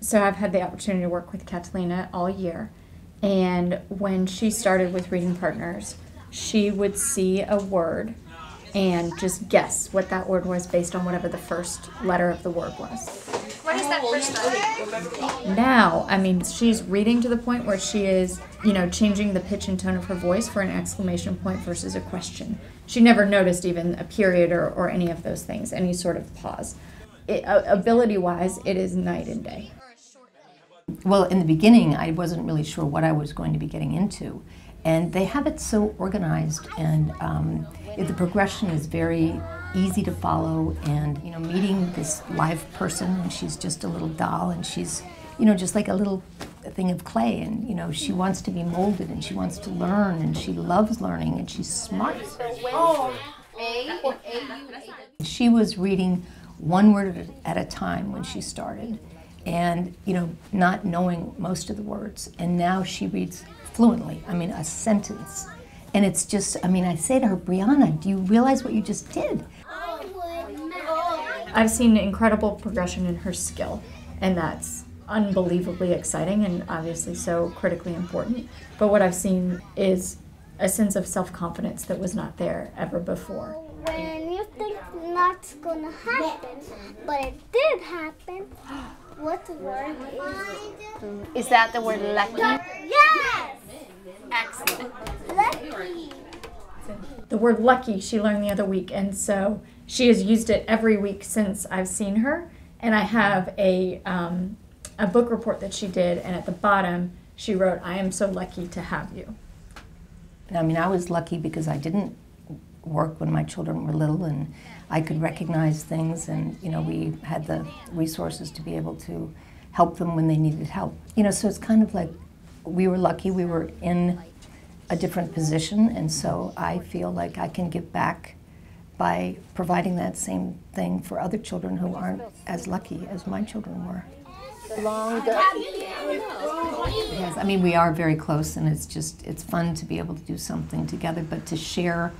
So I've had the opportunity to work with Catalina all year. And when she started with Reading Partners, she would see a word and just guess what that word was based on whatever the first letter of the word was. What is that first letter? Now, I mean, she's reading to the point where she is, you know, changing the pitch and tone of her voice for an exclamation point versus a question. She never noticed even a period or, or any of those things, any sort of pause. It, uh, ability wise, it is night and day. Well, in the beginning, I wasn't really sure what I was going to be getting into. And they have it so organized, and um, the progression is very easy to follow. And, you know, meeting this live person, and she's just a little doll, and she's, you know, just like a little thing of clay. And, you know, she wants to be molded, and she wants to learn, and she loves learning, and she's smart. She was reading one word at a time when she started and you know not knowing most of the words and now she reads fluently i mean a sentence and it's just i mean i say to her brianna do you realize what you just did I've seen incredible progression in her skill, and that's unbelievably exciting and obviously so critically important. But what I've seen is a sense of self confidence that was not there ever before. When you think that's gonna happen, but it did happen, what word is Is that the word lucky? Yes! Excellent. Lucky. The word lucky she learned the other week, and so she has used it every week since I've seen her. And I have a, um, a book report that she did, and at the bottom she wrote, I am so lucky to have you. I mean, I was lucky because I didn't work when my children were little and I could recognize things and, you know, we had the resources to be able to help them when they needed help. You know, so it's kind of like we were lucky we were in a different position and so I feel like I can give back by providing that same thing for other children who aren't as lucky as my children were. Yes, I mean, we are very close, and it's just, it's fun to be able to do something together, but to share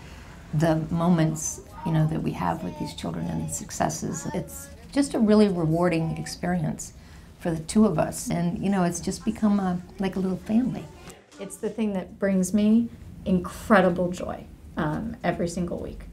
the moments, you know, that we have with these children and the successes. It's just a really rewarding experience for the two of us, and, you know, it's just become a, like a little family. It's the thing that brings me incredible joy um, every single week.